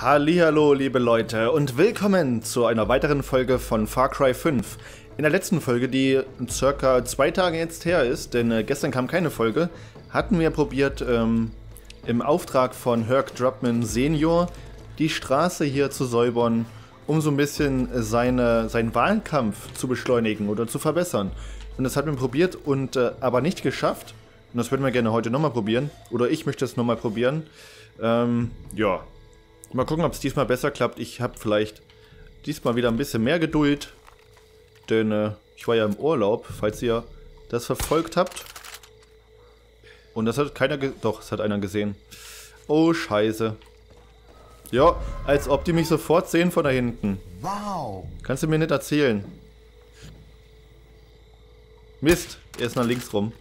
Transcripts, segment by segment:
Hallihallo, liebe Leute und willkommen zu einer weiteren Folge von Far Cry 5. In der letzten Folge, die circa zwei Tage jetzt her ist, denn äh, gestern kam keine Folge, hatten wir probiert, ähm, im Auftrag von Herc Drupman Senior die Straße hier zu säubern, um so ein bisschen seine, seinen Wahlkampf zu beschleunigen oder zu verbessern. Und das hat man probiert und äh, aber nicht geschafft. Und das würden wir gerne heute nochmal probieren. Oder ich möchte es nochmal probieren. Ähm, ja. Mal gucken, ob es diesmal besser klappt. Ich habe vielleicht diesmal wieder ein bisschen mehr Geduld. Denn äh, ich war ja im Urlaub, falls ihr das verfolgt habt. Und das hat keiner Doch, es hat einer gesehen. Oh, scheiße. Ja, als ob die mich sofort sehen von da hinten. Wow. Kannst du mir nicht erzählen. Mist, er ist nach links rum.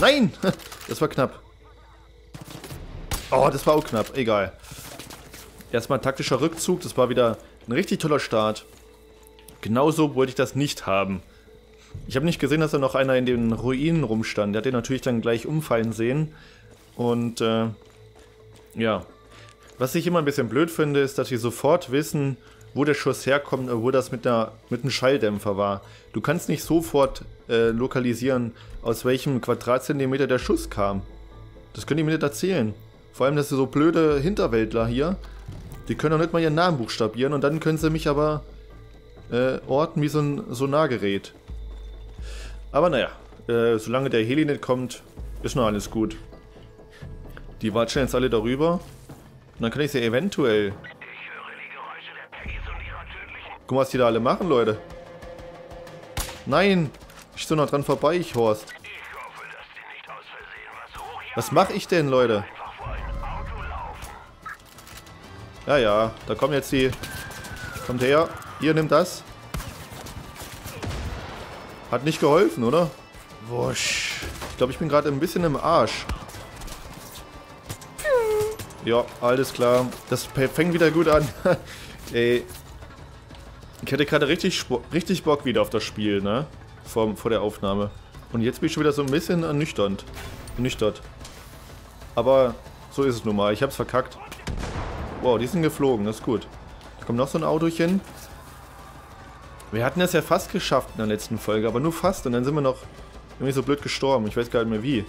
Nein! Das war knapp. Oh, das war auch knapp. Egal. Erstmal taktischer Rückzug. Das war wieder ein richtig toller Start. Genauso wollte ich das nicht haben. Ich habe nicht gesehen, dass da noch einer in den Ruinen rumstand. Der hat den natürlich dann gleich umfallen sehen. Und, äh, ja. Was ich immer ein bisschen blöd finde, ist, dass sie sofort wissen, wo der Schuss herkommt, wo das mit, einer, mit einem Schalldämpfer war. Du kannst nicht sofort äh, lokalisieren, aus welchem Quadratzentimeter der Schuss kam. Das können die mir nicht erzählen. Vor allem, dass sie so blöde Hinterwäldler hier, die können doch nicht mal ihren Namen buchstabieren und dann können sie mich aber äh, orten wie so ein Sonargerät. Aber naja, äh, solange der Heli nicht kommt, ist noch alles gut. Die watschen jetzt alle darüber. Und dann kann ich sie eventuell Guck mal, was die da alle machen, Leute. Nein! Ich so noch dran vorbei, ich Horst. Was mache ich denn, Leute? Ja, ja, da kommen jetzt die... Kommt her. Hier, nimm das. Hat nicht geholfen, oder? Wusch. Ich glaube, ich bin gerade ein bisschen im Arsch. Ja, alles klar. Das fängt wieder gut an. Ey, ich hatte gerade richtig, richtig Bock wieder auf das Spiel, ne? Vor, vor der Aufnahme. Und jetzt bin ich schon wieder so ein bisschen ernüchternd. Ernüchtert. Aber so ist es nun mal. Ich hab's verkackt. Wow, die sind geflogen. Das ist gut. Da kommt noch so ein Autochen. Wir hatten es ja fast geschafft in der letzten Folge, aber nur fast. Und dann sind wir noch irgendwie so blöd gestorben. Ich weiß gar nicht mehr wie.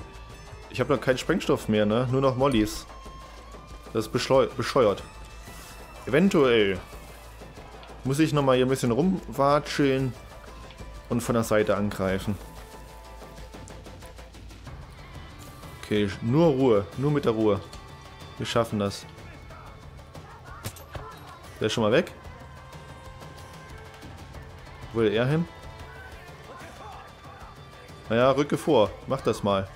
Ich habe noch keinen Sprengstoff mehr, ne? Nur noch Mollys. Das ist bescheuert. Eventuell muss ich nochmal hier ein bisschen rumwatscheln und von der Seite angreifen. Okay, nur Ruhe. Nur mit der Ruhe. Wir schaffen das. Der ist schon mal weg. Wo will er hin? Naja, rücke vor. Mach das mal.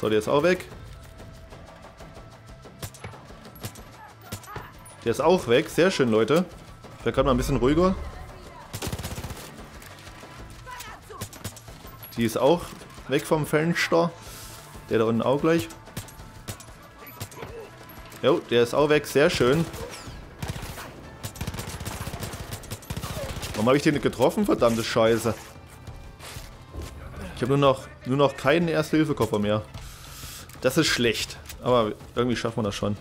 So, der ist auch weg. Der ist auch weg. Sehr schön, Leute. Ich werde gerade mal ein bisschen ruhiger. Die ist auch weg vom Fenster. Der da unten auch gleich. Jo, der ist auch weg. Sehr schön. Warum habe ich den nicht getroffen? Verdammte Scheiße. Ich habe nur noch, nur noch keinen Erste-Hilfe-Koffer mehr. Das ist schlecht. Aber irgendwie schaffen wir das schon.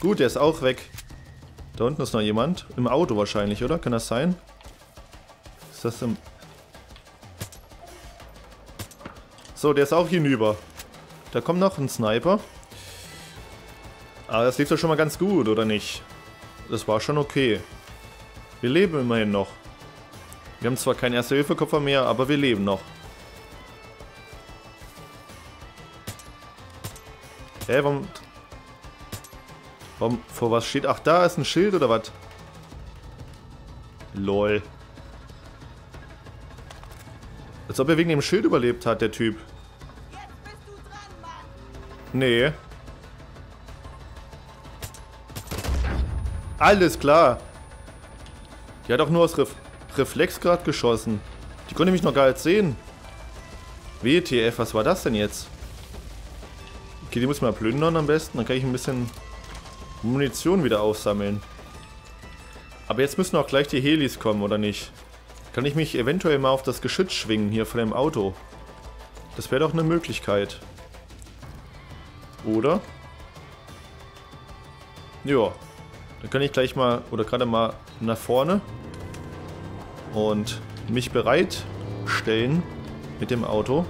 Gut, der ist auch weg. Da unten ist noch jemand. Im Auto wahrscheinlich, oder? Kann das sein? Ist das im... So, der ist auch hinüber. Da kommt noch ein Sniper. Aber das lief doch schon mal ganz gut, oder nicht? Das war schon okay. Wir leben immerhin noch. Wir haben zwar keinen Erste-Hilfe-Koffer mehr, aber wir leben noch. Hä, warum Warum, vor was steht? Ach, da ist ein Schild oder was? Lol. Als ob er wegen dem Schild überlebt hat, der Typ. Nee. Alles klar. Die hat auch nur aus Ref Reflex gerade geschossen. Die konnte mich noch gar nicht sehen. WTF, was war das denn jetzt? Okay, die muss mal plündern am besten. Dann kann ich ein bisschen Munition wieder aufsammeln. Aber jetzt müssen auch gleich die Helis kommen, oder nicht? Kann ich mich eventuell mal auf das Geschütz schwingen hier von dem Auto? Das wäre doch eine Möglichkeit. Oder? Ja. Dann kann ich gleich mal, oder gerade mal nach vorne und mich bereit stellen mit dem Auto.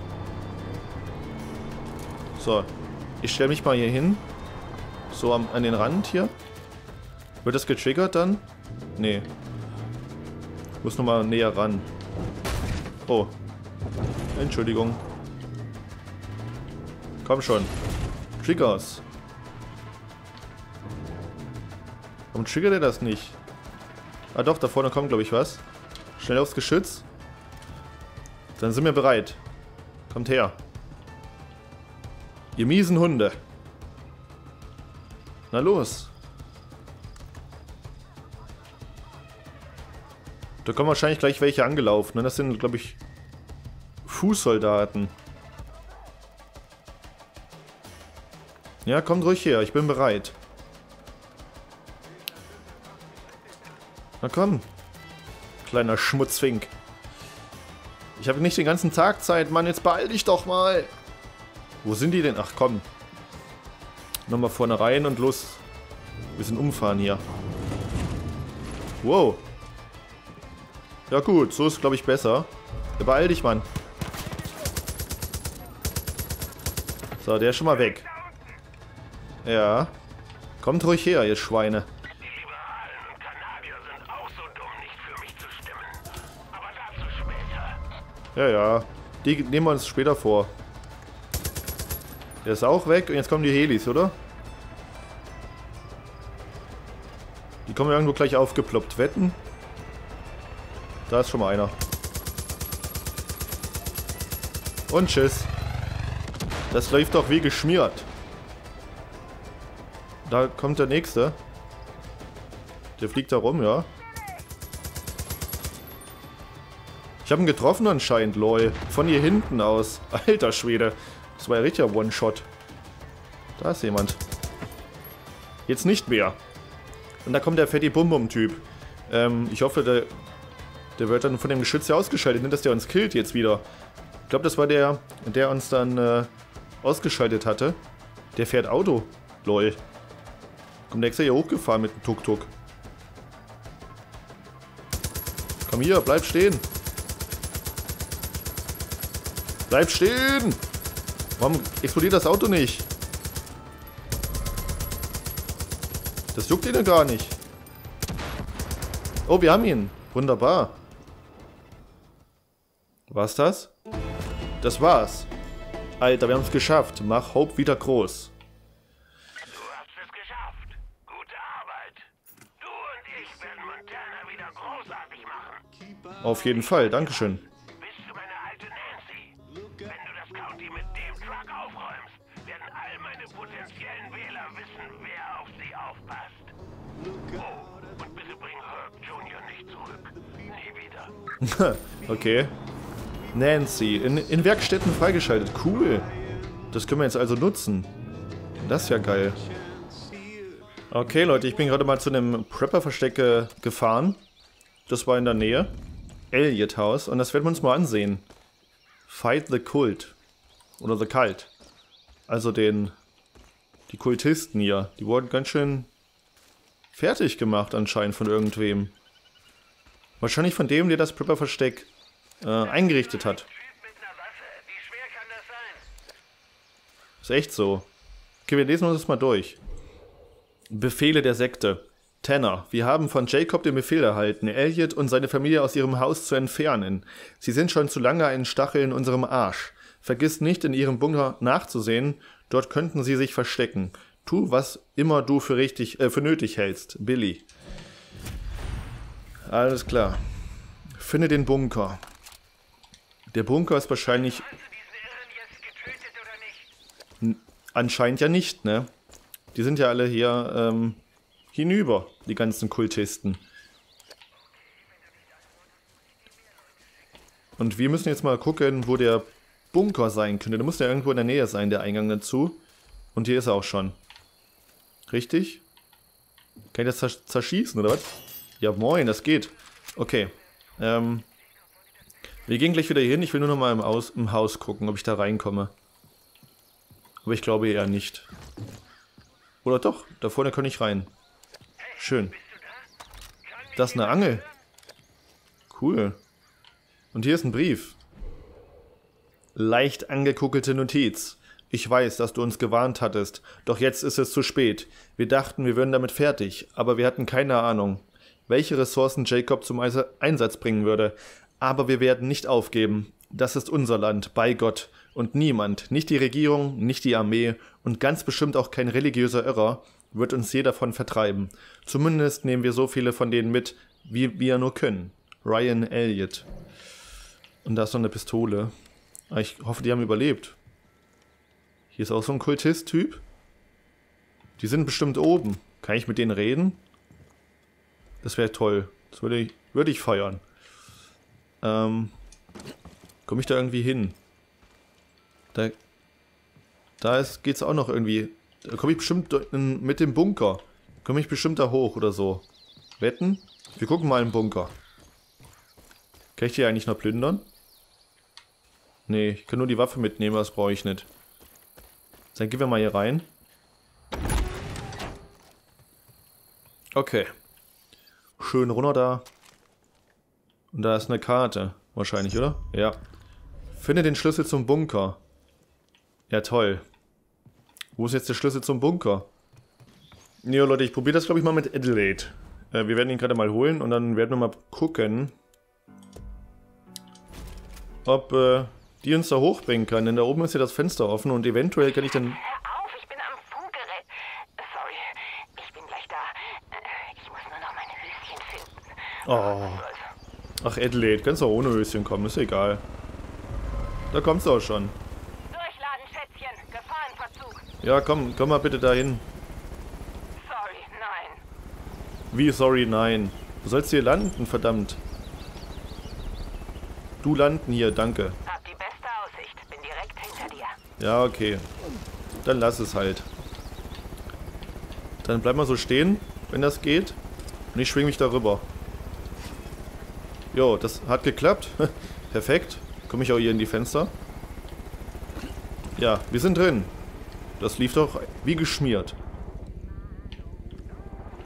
So, ich stelle mich mal hier hin. So am, an den Rand hier. Wird das getriggert dann? Nee. Muss nochmal näher ran. Oh. Entschuldigung. Komm schon. Triggers. Warum triggert er das nicht? Ah doch, da vorne kommt glaube ich was. Schnell aufs Geschütz. Dann sind wir bereit. Kommt her. Ihr miesen Hunde. Na los. Da kommen wahrscheinlich gleich welche angelaufen. Ne? Das sind, glaube ich, Fußsoldaten. Ja, kommt ruhig her. Ich bin bereit. Na komm. Kleiner Schmutzfink. Ich habe nicht den ganzen Tag Zeit, Mann. Jetzt beeil dich doch mal. Wo sind die denn? Ach komm. Nochmal vorne rein und los. Wir sind umfahren hier. Wow. Ja gut, so ist glaube ich besser. Beeil dich, Mann. So, der ist schon mal weg. Ja. Kommt ruhig her, ihr Schweine. Ja, ja. Die nehmen wir uns später vor. Der ist auch weg und jetzt kommen die Helis, oder? Die kommen irgendwo gleich aufgeploppt. Wetten? Da ist schon mal einer. Und tschüss. Das läuft doch wie geschmiert. Da kommt der nächste. Der fliegt da rum, ja. Ich habe ihn getroffen anscheinend, lol. Von hier hinten aus. Alter Schwede. Das war ja richtiger One-Shot. Da ist jemand. Jetzt nicht mehr. Und da kommt der Fatty Bum Bum Typ. Ähm, ich hoffe, der, der wird dann von dem Geschütz ja ausgeschaltet. Nicht, dass der uns killt jetzt wieder. Ich glaube, das war der, der uns dann äh, ausgeschaltet hatte. Der fährt Auto. Lol. Kommt der extra hier hochgefahren mit dem Tuk-Tuk. Komm hier, bleib stehen. Bleib stehen! Warum explodiert das Auto nicht? Das juckt ihn ja gar nicht. Oh, wir haben ihn. Wunderbar. War's das? Das war's. Alter, wir haben es geschafft. Mach Hope wieder groß. Auf jeden Fall, Dankeschön. okay. Nancy. In, in Werkstätten freigeschaltet. Cool. Das können wir jetzt also nutzen. Das ist ja geil. Okay, Leute, ich bin gerade mal zu einem Prepper-Verstecke gefahren. Das war in der Nähe. Elliot House. Und das werden wir uns mal ansehen. Fight the Cult. Oder The Cult. Also den... Die Kultisten hier. Die wurden ganz schön fertig gemacht anscheinend von irgendwem. Wahrscheinlich von dem, der das Prepper-Versteck äh, eingerichtet hat. Ist echt so. Okay, wir lesen uns das mal durch. Befehle der Sekte. Tanner, wir haben von Jacob den Befehl erhalten, Elliot und seine Familie aus ihrem Haus zu entfernen. Sie sind schon zu lange ein Stachel in unserem Arsch. Vergiss nicht, in ihrem Bunker nachzusehen. Dort könnten sie sich verstecken. Tu, was immer du für richtig, äh, für nötig hältst. Billy. Alles klar. Finde den Bunker. Der Bunker ist wahrscheinlich... Anscheinend ja nicht, ne? Die sind ja alle hier ähm, hinüber, die ganzen Kultisten. Und wir müssen jetzt mal gucken, wo der Bunker sein könnte. Der muss ja irgendwo in der Nähe sein, der Eingang dazu. Und hier ist er auch schon. Richtig? Kann ich das zerschießen, oder was? Ja, moin, das geht. Okay. Ähm, Wir gehen gleich wieder hin. Ich will nur noch mal im, Aus im Haus gucken, ob ich da reinkomme. Aber ich glaube eher nicht. Oder doch, da vorne kann ich rein. Schön. Das ist eine Angel. Cool. Und hier ist ein Brief. Leicht angekuckelte Notiz. Ich weiß, dass du uns gewarnt hattest, doch jetzt ist es zu spät. Wir dachten, wir würden damit fertig, aber wir hatten keine Ahnung, welche Ressourcen Jacob zum Einsatz bringen würde. Aber wir werden nicht aufgeben. Das ist unser Land, bei Gott. Und niemand, nicht die Regierung, nicht die Armee und ganz bestimmt auch kein religiöser Irrer, wird uns je davon vertreiben. Zumindest nehmen wir so viele von denen mit, wie wir nur können. Ryan Elliott. Und da ist noch eine Pistole. Ah, ich hoffe, die haben überlebt. Hier ist auch so ein Kultist-Typ. Die sind bestimmt oben. Kann ich mit denen reden? Das wäre toll. Das würde ich, würde ich feiern. Ähm, Komme ich da irgendwie hin? Da, da ist, geht's auch noch irgendwie. Da komme ich bestimmt mit dem Bunker. Komme ich bestimmt da hoch oder so. Wetten? Wir gucken mal im Bunker. Kann ich die eigentlich noch plündern? Nee, ich kann nur die Waffe mitnehmen, das brauche ich nicht. Dann gehen wir mal hier rein. Okay. Schön runter da. Und da ist eine Karte. Wahrscheinlich, oder? Ja. Finde den Schlüssel zum Bunker. Ja, toll. Wo ist jetzt der Schlüssel zum Bunker? Ja, Leute, ich probiere das, glaube ich, mal mit Adelaide. Äh, wir werden ihn gerade mal holen und dann werden wir mal gucken, ob äh, die uns da hochbringen kann. Denn da oben ist ja das Fenster offen und eventuell kann ich dann... Hör auf, ich bin am Funkgerät. Sorry, ich bin gleich da. Ich muss nur noch meine Höschen finden. Oh. Ach, Adelaide, kannst du auch ohne Höschen kommen, ist egal. Da kommst du auch schon. Ja, komm, komm mal bitte dahin. Sorry, nein. Wie, sorry, nein. Du sollst hier landen, verdammt. Du landen hier, danke. Hab die beste Aussicht. Bin direkt hinter dir. Ja, okay. Dann lass es halt. Dann bleib mal so stehen, wenn das geht. Und ich schwing mich darüber. Jo, das hat geklappt. Perfekt. Komme ich auch hier in die Fenster? Ja, wir sind drin. Das lief doch wie geschmiert.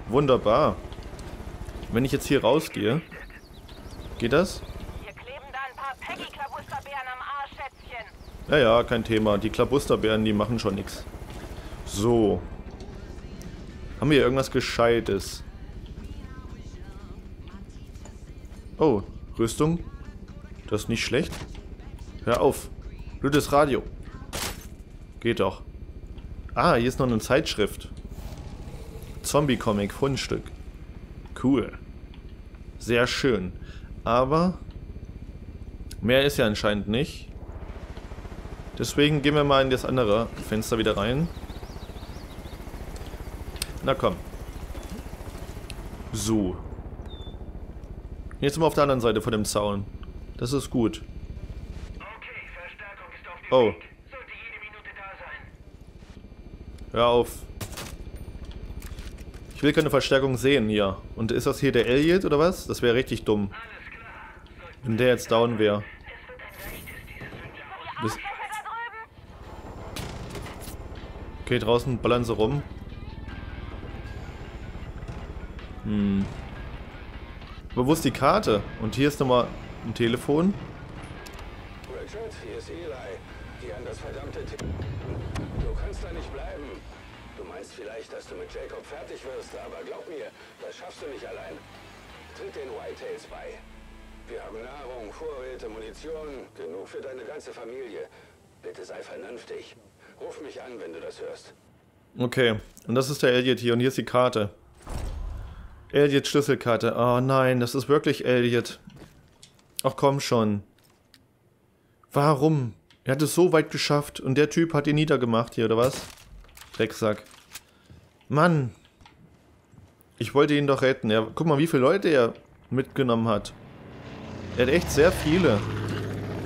Wunderbar. Wenn ich jetzt hier rausgehe, geht das? Hier kleben da ein paar Peggy-Klabusterbeeren am Arsch, Schätzchen. Ja, ja, kein Thema. Die Klabusterbeeren, die machen schon nichts. So. Haben wir hier irgendwas Gescheites? Oh, Rüstung. Das ist nicht schlecht. Hör auf. Blödes Radio. Geht doch. Ah, hier ist noch eine Zeitschrift. Zombie-Comic, Fundstück. Cool. Sehr schön. Aber mehr ist ja anscheinend nicht. Deswegen gehen wir mal in das andere Fenster wieder rein. Na komm. So. Jetzt sind wir auf der anderen Seite von dem Zaun. Das ist gut. Okay, Verstärkung ist auf dem Oh. Weg. Sollte jede Minute da sein. Hör auf. Ich will keine Verstärkung sehen hier. Und ist das hier der Elliot oder was? Das wäre richtig dumm. Wenn der jetzt down wäre. Okay, draußen ballern sie rum. Hm. Aber wo ist die Karte? Und hier ist nochmal ein Telefon. Richard, hier ist Eli. Geh an das verdammte T Du kannst da nicht bleiben. Meinst vielleicht, dass du mit Jacob fertig wirst, aber glaub mir, das schaffst du nicht allein. Tritt den Whitetails bei. Wir haben Nahrung, Vorräte, Munition, genug für deine ganze Familie. Bitte sei vernünftig. Ruf mich an, wenn du das hörst. Okay, und das ist der Elliot hier und hier ist die Karte. Elliot Schlüsselkarte. Oh nein, das ist wirklich Elliot. Ach komm schon. Warum? Er hat es so weit geschafft und der Typ hat ihn niedergemacht hier, oder was? Drecksack. Mann. Ich wollte ihn doch retten. Ja, guck mal, wie viele Leute er mitgenommen hat. Er hat echt sehr viele.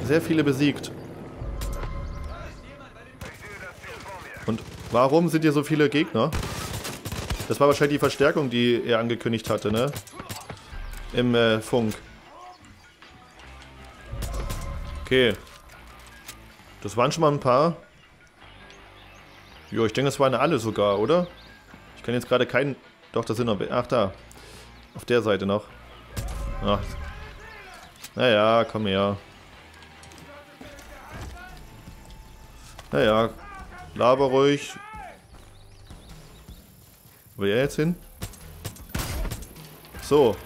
Sehr viele besiegt. Und warum sind hier so viele Gegner? Das war wahrscheinlich die Verstärkung, die er angekündigt hatte, ne? Im äh, Funk. Okay. Das waren schon mal ein paar. Jo, ich denke, es waren alle sogar, oder? Ich kann jetzt gerade keinen... Doch, da sind noch... Ach, da. Auf der Seite noch. Ach. Naja, komm her. Naja, laber ruhig. Wo will er jetzt hin? So.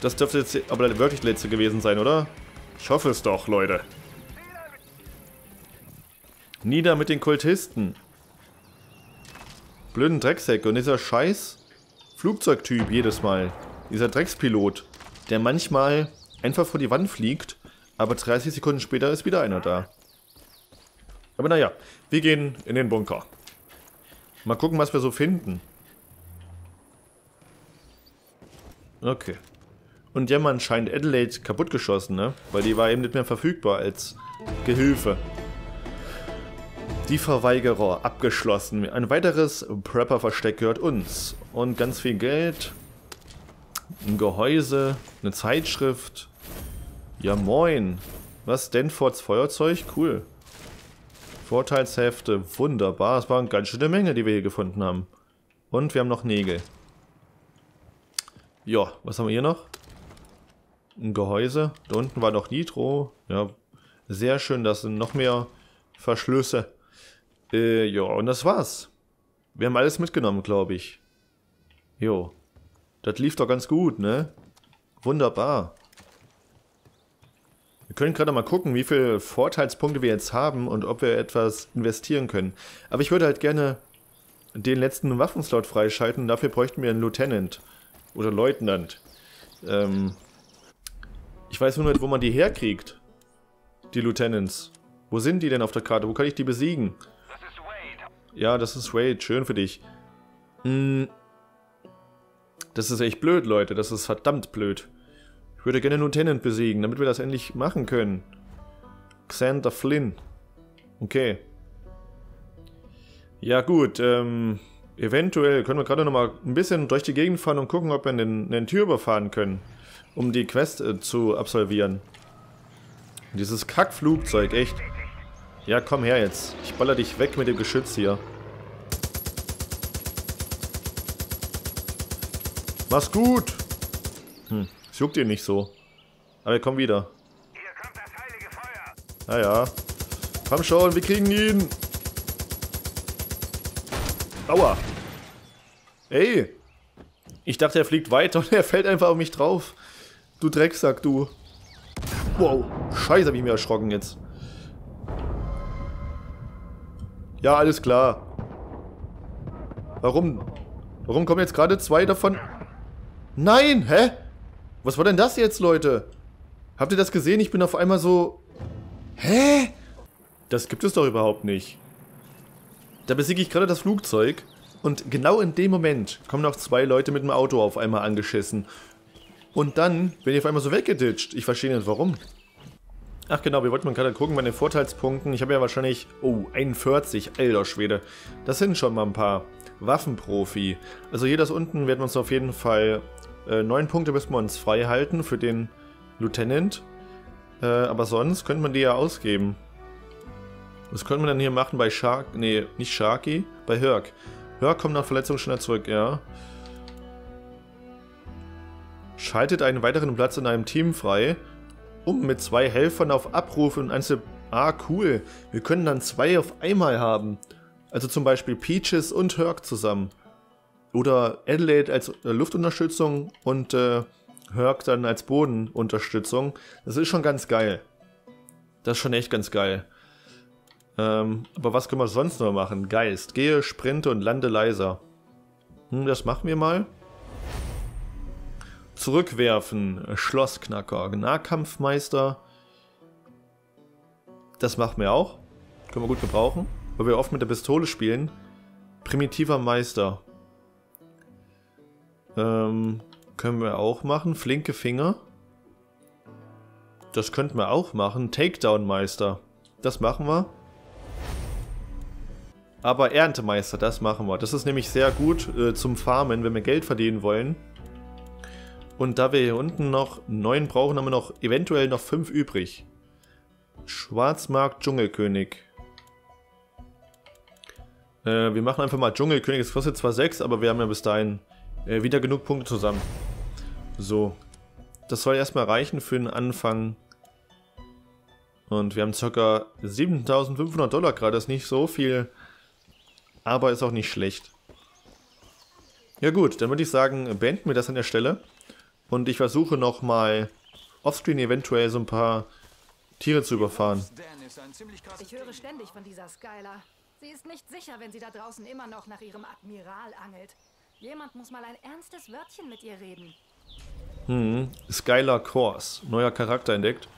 Das dürfte jetzt aber wirklich letzte gewesen sein, oder? Ich hoffe es doch, Leute. Nieder mit den Kultisten. Blöden Drecksäcke. Und dieser scheiß Flugzeugtyp jedes Mal. Dieser Dreckspilot, der manchmal einfach vor die Wand fliegt, aber 30 Sekunden später ist wieder einer da. Aber naja, wir gehen in den Bunker. Mal gucken, was wir so finden. Okay. Und ja, man scheint Adelaide kaputtgeschossen, ne? Weil die war eben nicht mehr verfügbar als Gehilfe. Die Verweigerer abgeschlossen. Ein weiteres Prepper-Versteck gehört uns. Und ganz viel Geld. Ein Gehäuse. Eine Zeitschrift. Ja moin. Was? Stanfords Feuerzeug? Cool. Vorteilshefte. Wunderbar. Es waren ganz schöne Menge, die wir hier gefunden haben. Und wir haben noch Nägel. Ja, was haben wir hier noch? Ein Gehäuse. Da unten war noch Nitro. Ja, sehr schön. Das sind noch mehr Verschlüsse. Äh, ja, und das war's. Wir haben alles mitgenommen, glaube ich. Jo. Das lief doch ganz gut, ne? Wunderbar. Wir können gerade mal gucken, wie viele Vorteilspunkte wir jetzt haben und ob wir etwas investieren können. Aber ich würde halt gerne den letzten Waffenslot freischalten. Dafür bräuchten wir einen Lieutenant. Oder Leutnant. Ähm, ich weiß nur nicht, wo man die herkriegt. Die Lieutenants. Wo sind die denn auf der Karte? Wo kann ich die besiegen? Ja, das ist Wade. Schön für dich. Hm. Das ist echt blöd, Leute. Das ist verdammt blöd. Ich würde gerne Lieutenant besiegen, damit wir das endlich machen können. Xander Flynn. Okay. Ja gut, ähm, eventuell können wir gerade noch mal ein bisschen durch die Gegend fahren und gucken, ob wir einen Tür überfahren können, um die Quest äh, zu absolvieren. Dieses Kackflugzeug, echt. Ja, komm her jetzt. Ich baller dich weg mit dem Geschütz hier. Mach's gut. Hm, es juckt ihr nicht so. Aber kommen wieder. Hier kommt das heilige Feuer. Naja. Komm schon, wir kriegen ihn. Aua. Ey. Ich dachte, er fliegt weiter und er fällt einfach auf mich drauf. Du Drecksack, du. Wow. Scheiße, hab ich mir erschrocken jetzt. Ja, alles klar. Warum? Warum kommen jetzt gerade zwei davon? Nein, hä? Was war denn das jetzt, Leute? Habt ihr das gesehen? Ich bin auf einmal so... Hä? Das gibt es doch überhaupt nicht. Da besiege ich gerade das Flugzeug und genau in dem Moment kommen noch zwei Leute mit dem Auto auf einmal angeschissen. Und dann bin ich auf einmal so weggeditscht. Ich verstehe nicht warum. Ach genau, wir wollten mal gerade gucken bei den Vorteilspunkten. Ich habe ja wahrscheinlich... Oh, 41, alter Schwede. Das sind schon mal ein paar. Waffenprofi. Also hier das unten werden wir uns auf jeden Fall... Äh, 9 Punkte müssen wir uns frei halten für den Lieutenant. Äh, aber sonst könnte man die ja ausgeben. Was könnte man dann hier machen bei Shark... Nee, nicht Sharky, bei Herc. Herc kommt nach Verletzung schnell zurück, ja. Schaltet einen weiteren Platz in einem Team frei um mit zwei Helfern auf Abruf und einzelne... Ah, cool. Wir können dann zwei auf einmal haben. Also zum Beispiel Peaches und Herc zusammen. Oder Adelaide als äh, Luftunterstützung und äh, Herc dann als Bodenunterstützung. Das ist schon ganz geil. Das ist schon echt ganz geil. Ähm, aber was können wir sonst noch machen? Geist. Gehe, sprinte und lande leiser. Hm, das machen wir mal. Zurückwerfen, Schlossknacker, Nahkampfmeister. Das machen wir auch. Können wir gut gebrauchen, weil wir oft mit der Pistole spielen. Primitiver Meister. Ähm, können wir auch machen. Flinke Finger. Das könnten wir auch machen. Takedown-Meister. Das machen wir. Aber Erntemeister, das machen wir. Das ist nämlich sehr gut äh, zum Farmen, wenn wir Geld verdienen wollen. Und da wir hier unten noch neun brauchen, haben wir noch eventuell noch fünf übrig. Schwarzmarkt Dschungelkönig. Äh, wir machen einfach mal Dschungelkönig. Es kostet zwar 6, aber wir haben ja bis dahin äh, wieder genug Punkte zusammen. So. Das soll erstmal reichen für den Anfang. Und wir haben ca. 7500 Dollar gerade. Das ist nicht so viel, aber ist auch nicht schlecht. Ja gut, dann würde ich sagen, beenden wir das an der Stelle. Und ich versuche nochmal offscreen eventuell so ein paar Tiere zu überfahren. Ich höre ständig von dieser Skylar. Sie ist nicht sicher, wenn sie da draußen immer noch nach ihrem Admiral angelt. Jemand muss mal ein ernstes Wörtchen mit ihr reden. Hm, Skylar Course, neuer Charakter entdeckt.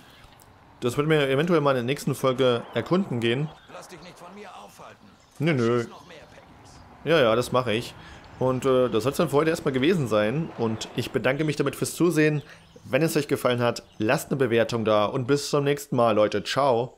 Das wird mir eventuell mal in der nächsten Folge erkunden gehen. Lass dich nicht von mir aufhalten. Nö, nö. Ja, ja, das mache ich. Und äh, das soll es dann für heute erstmal gewesen sein. Und ich bedanke mich damit fürs Zusehen. Wenn es euch gefallen hat, lasst eine Bewertung da und bis zum nächsten Mal, Leute. Ciao.